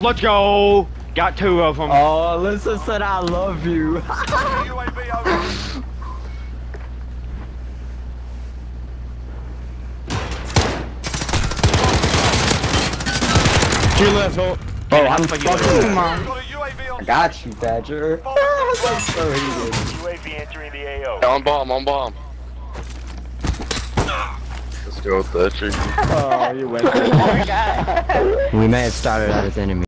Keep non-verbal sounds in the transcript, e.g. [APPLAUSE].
Let's go. Got two of them. Oh, Alyssa said I love you. [LAUGHS] Two left. oh. Oh, I'm fucking. I got you, Badger. [LAUGHS] Oh. That's so. UAV entering the AO. On bomb, on bomb. Let's go with that. Oh, you went. [LAUGHS] Oh we may have started out as enemies.